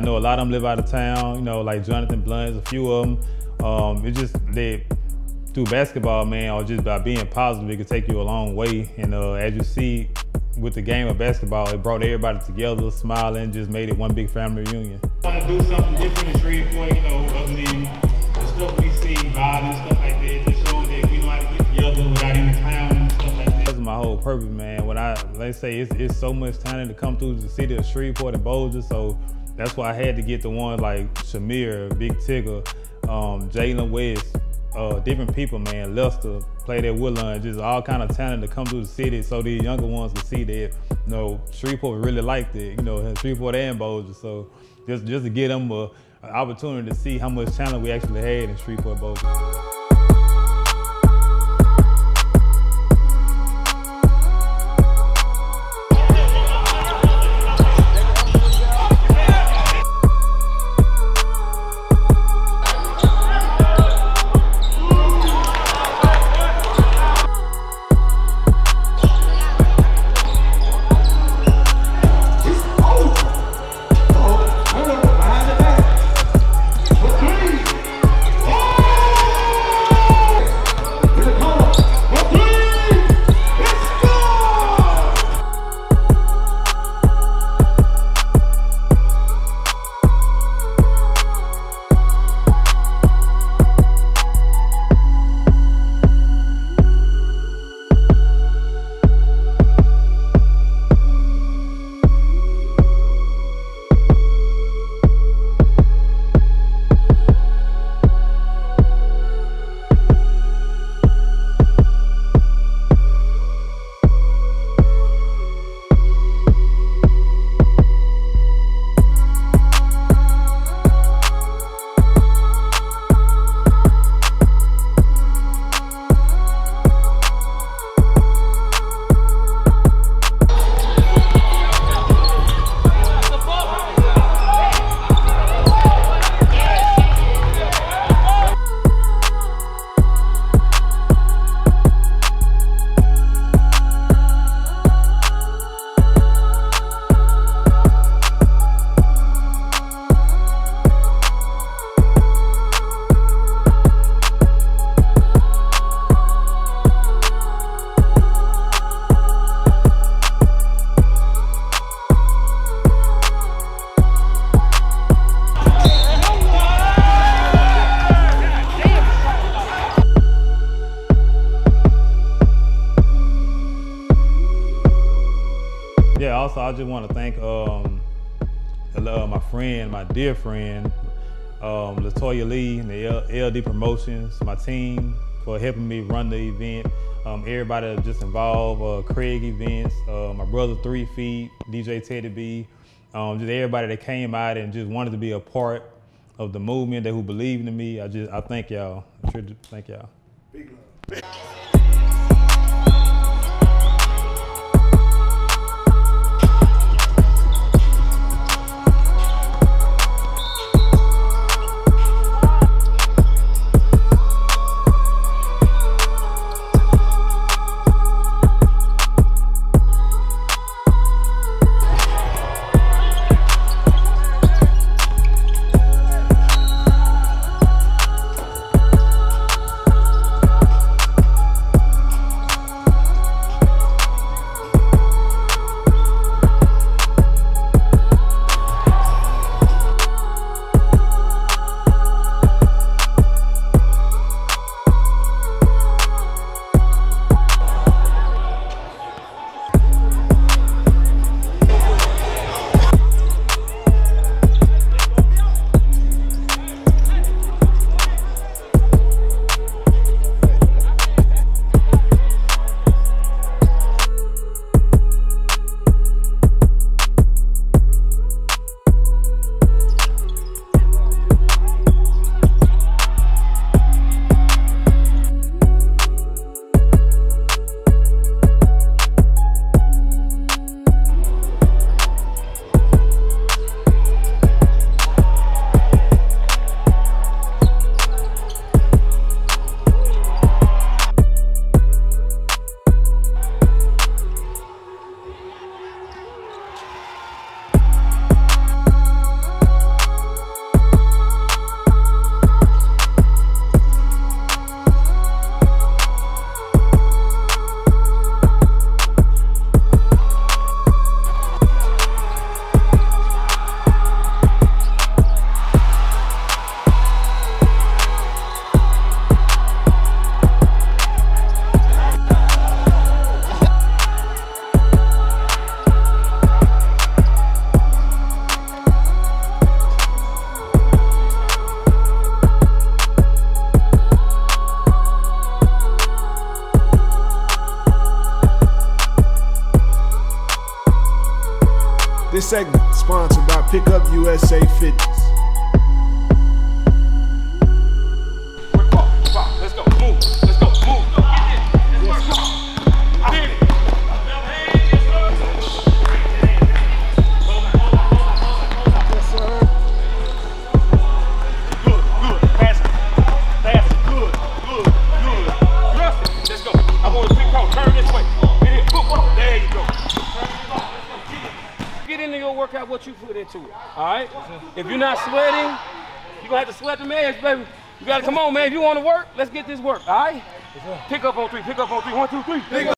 make it, man. I know a lot of them live out of town, you know, like Jonathan Blunt, a few of them. Um, it just, they, through basketball, man, or just by being positive, it could take you a long way. And uh, as you see, with the game of basketball, it brought everybody together, smiling, just made it one big family reunion. I want to do something different in Shreveport, you know, other than the stuff we see, violence, stuff like that, just that we know how to get together without any and stuff like that. That's my whole purpose, man. When I, let's say, it's, it's so much talent to come through the city of Shreveport and Bossier, so that's why I had to get the one like Shamir, Big Tigger, um, Jalen West, uh, different people, man. Lester played at Woodlawn, just all kind of talent to come through the city, so these younger ones can see that, you know, Shreveport really liked it, you know, Shreveport and Bossier. So just just to get them a, an opportunity to see how much talent we actually had in Shreveport, Bossier. Yeah, also I just want to thank um, uh, my friend, my dear friend, um, Latoya Lee and the LD Promotions, my team for helping me run the event. Um, everybody just involved, uh, Craig Events, uh, my brother Three Feet, DJ Teddy B, um, just everybody that came out and just wanted to be a part of the movement, that who believed in me. I just I thank y'all. Thank y'all. Big love. Let's go. I want a quick call. Turn this way. Get it. Boom, boom. There you go. Turn it off. Let's go. Get it. Your workout what you put into it. All right? If you're not sweating, you're going to have to sweat the edge, baby. You got to come on, man. If you want to work, let's get this work. All right? Pick up on three. Pick up on three. One, two, three. Pick up.